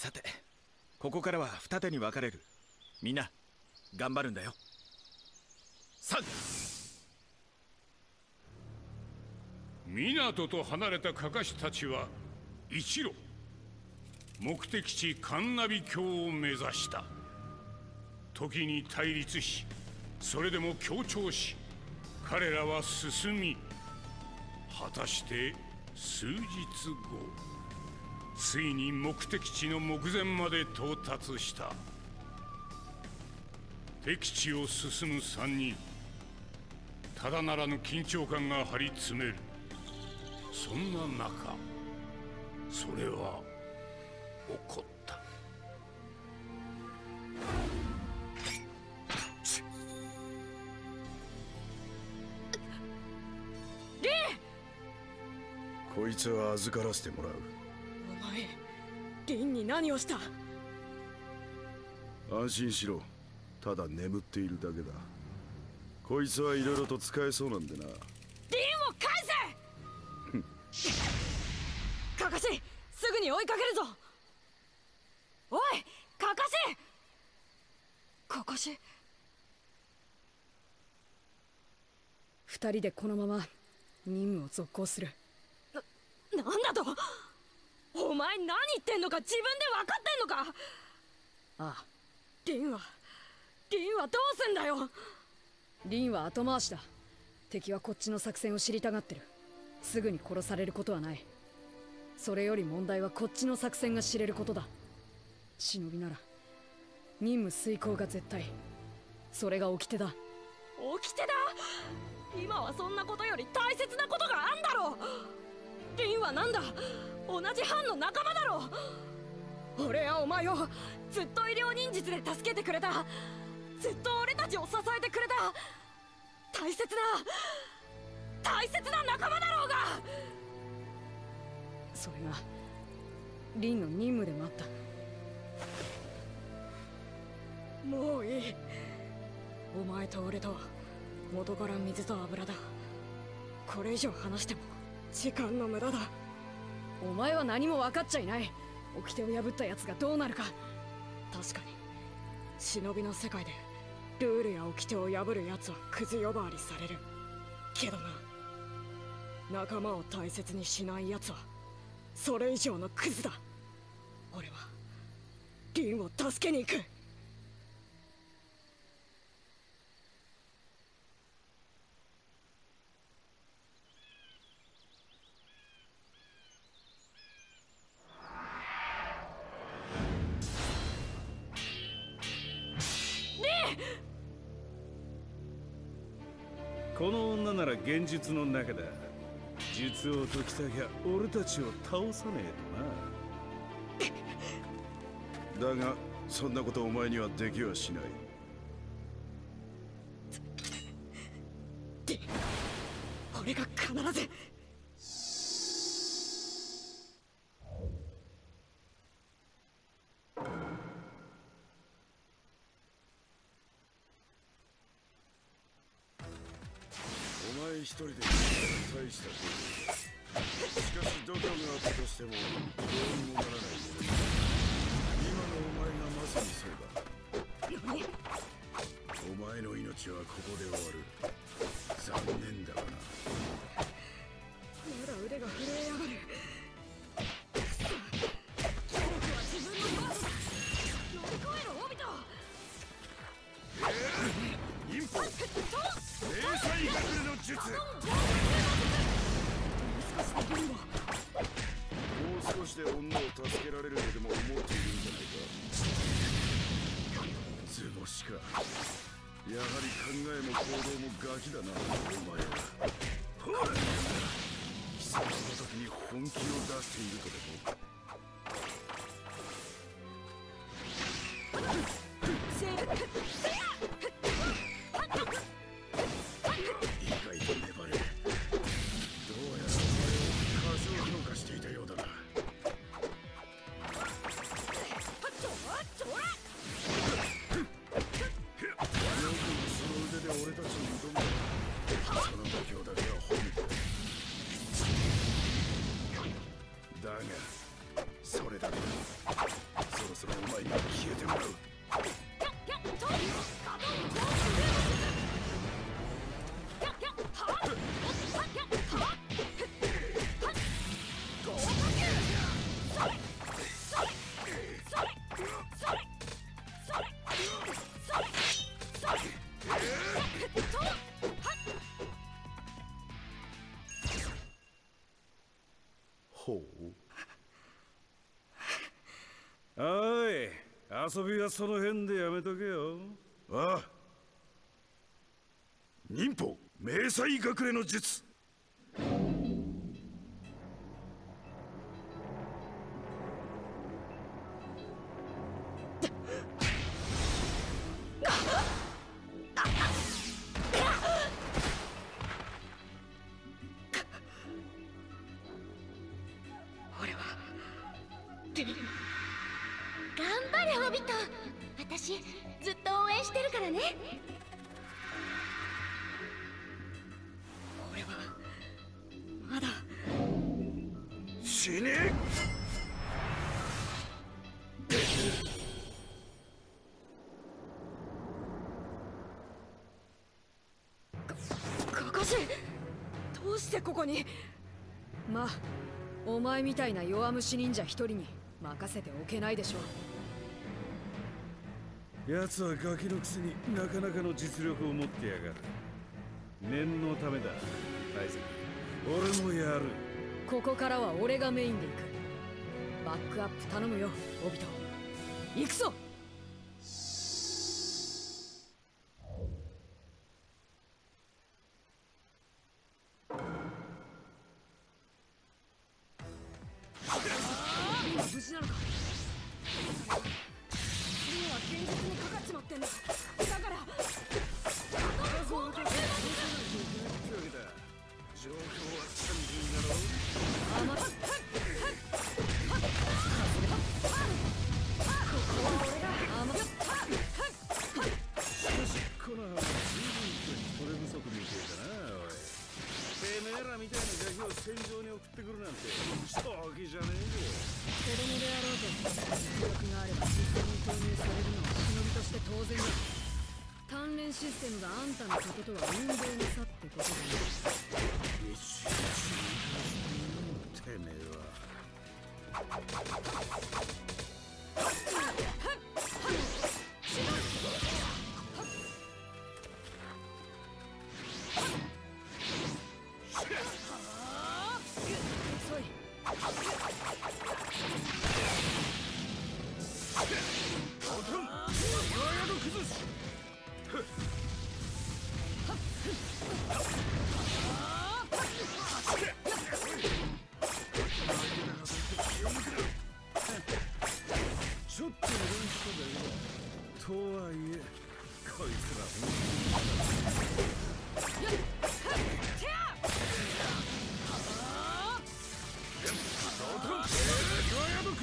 さてここからは二手に分かれる。みんな頑張るんだよ。3港と離れたかかしたちは一路。目的地カンナビ峡を目指した。時に対立しそれでも協調し彼らは進み果たして数日後。ついに目的地の目前まで到達した。敵地を進む3人。ただならぬ緊張感が張り詰める。そんな中それは起こった。リこいつは預からせてもらう前リンに何をした？安心しろ。ただ眠っているだけだ。こいつはいろいろと使えそうなんでな。リンを返せ！カカシすぐに追いかけるぞ！おいカカシカカシ二人でこのまま任務を続行する。な、なんだと？お前何言ってんのか自分で分かってんのか。ああ。リンはリンはどうすんだよ。リンは後回しだ。敵はこっちの作戦を知りたがってる。すぐに殺されることはない。それより問題はこっちの作戦が知れることだ。忍びなら任務遂行が絶対。それが掟だ。掟だ？今はそんなことより大切なことがあんだろう。リンはなんだ？同じ班の仲間だろ。俺やお前をずっと医療忍術で助けてくれた。ずっと俺たちを支えてくれた。大切な大切な仲間だろうが。それがリンの任務でもあった。もういい。お前と俺と元から水と油だ。これ以上話しても時間の無駄だ。お前は何も分かっちゃいない。掟を破った奴がどうなるか。確かに忍びの世界でルールや掟を破る奴はクズ呼ばわりされる。けどな仲間を大切にしない奴はそれ以上のクズだ。俺はリンを助けに行く。この女なら現実の中だ。術を解きたきゃ俺たちを倒さねえとな。だがそんなことお前にはできはしない。俺が必ず一人で。大したことしかし度胸があったとしてもどうにもならないもの今のお前がまさにそうだ。何お前の命はここで終わるしで女を助けられるとでも思っているんじゃないか。図星か。やはり考えも行動もガキだなお前は。ほら。貴様の時に本気を出しているとでも？腕で俺たちにおい。遊びはその辺でやめとけよ。ああ。忍法迷彩隠れの術。死ねカカシどうしてここに。まあお前みたいな弱虫忍者一人に任せておけないでしょう。奴はガキのくせになかなかの実力を持ってやがる。念のためだ大勢俺もやるここからは俺がメインで行く。バックアップ頼むよオビト。行くぞ！正気じゃねえ子供であろうと実力があれば実戦に投入されるのは忍びとして当然だ鍛錬システムがあんたのこととは運動の差ってことだよ一日てめえは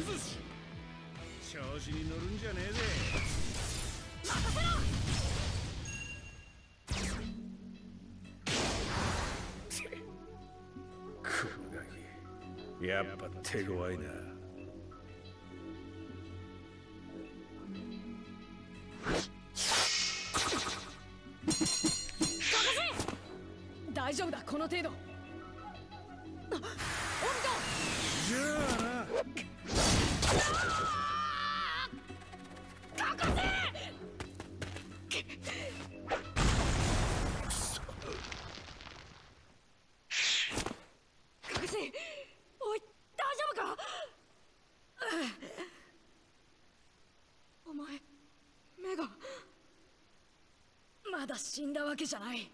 調子に乗るんじゃねえぜ。このガキやっぱ手強いな。大丈夫だこの程度まだ死んだわけじゃない。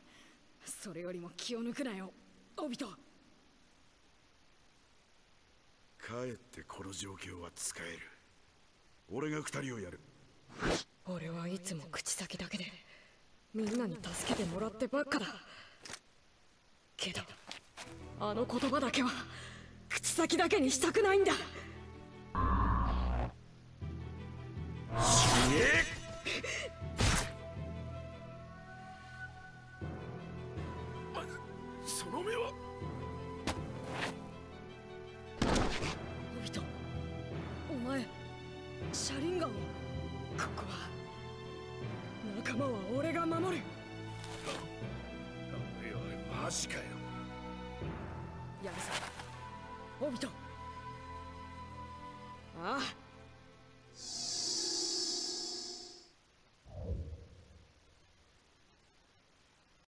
それよりも気を抜くなよオビト帰ってこの状況は使える。俺が二人をやる。俺はいつも口先だけでみんなに助けてもらってばっかだ。けどあの言葉だけは口先だけにしたくないんだ。仲間は俺が守る。おいおいマジかよ。やるさ。オビト。ンああ